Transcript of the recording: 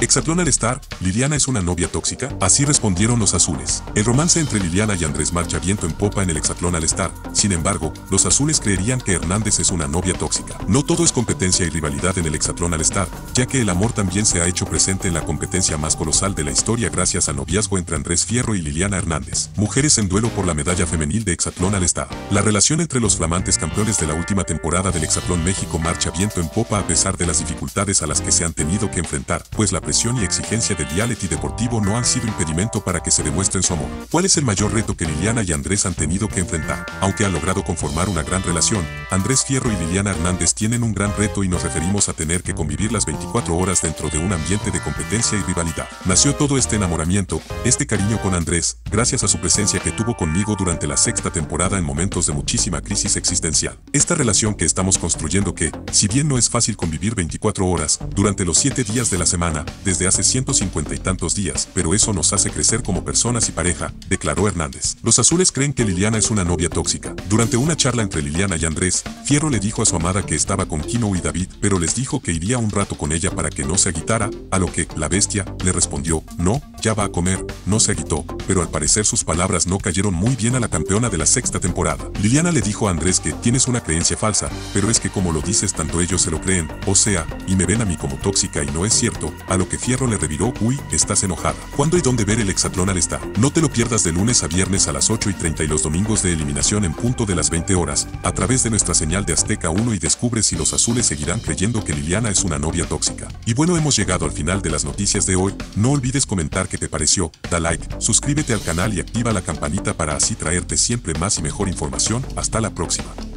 Exatlón al estar, Liliana es una novia tóxica, así respondieron los azules. El romance entre Liliana y Andrés marcha viento en popa en el Exatlón al estar, sin embargo, los azules creerían que Hernández es una novia tóxica. No todo es competencia y rivalidad en el Exatlón al estar, ya que el amor también se ha hecho presente en la competencia más colosal de la historia gracias al noviazgo entre Andrés Fierro y Liliana Hernández. Mujeres en duelo por la medalla femenil de Exatlón al estar. La relación entre los flamantes campeones de la última temporada del Exatlón México marcha viento en popa a pesar de las dificultades a las que se han tenido que enfrentar, pues la presión y exigencia de reality deportivo no han sido impedimento para que se demuestren su amor. ¿Cuál es el mayor reto que Liliana y Andrés han tenido que enfrentar? Aunque han logrado conformar una gran relación, Andrés Fierro y Liliana Hernández tienen un gran reto y nos referimos a tener que convivir las 24 horas dentro de un ambiente de competencia y rivalidad. Nació todo este enamoramiento, este cariño con Andrés, gracias a su presencia que tuvo conmigo durante la sexta temporada en momentos de muchísima crisis existencial. Esta relación que estamos construyendo que, si bien no es fácil convivir 24 horas, durante los 7 días de la semana, desde hace 150 y tantos días, pero eso nos hace crecer como personas y pareja, declaró Hernández. Los azules creen que Liliana es una novia tóxica. Durante una charla entre Liliana y Andrés, Fierro le dijo a su amada que estaba con Kino y David, pero les dijo que iría un rato con ella para que no se agitara, a lo que la bestia le respondió, no, ya va a comer, no se agitó, pero al parecer sus palabras no cayeron muy bien a la campeona de la sexta temporada. Liliana le dijo a Andrés que tienes una creencia falsa, pero es que como lo dices tanto ellos se lo creen, o sea, y me ven a mí como tóxica y no es cierto, a lo que Fierro le reviró, uy, estás enojada. ¿Cuándo y dónde ver el Exatlón al estar? No te lo pierdas de lunes a viernes a las 8 y 30 y los domingos de eliminación en punto de las 20 horas, a través de nuestra señal de Azteca 1 y descubre si los azules seguirán creyendo que Liliana es una novia tóxica. Y bueno, hemos llegado al final de las noticias de hoy, no olvides qué te pareció, da like, suscríbete al canal y activa la campanita para así traerte siempre más y mejor información. Hasta la próxima.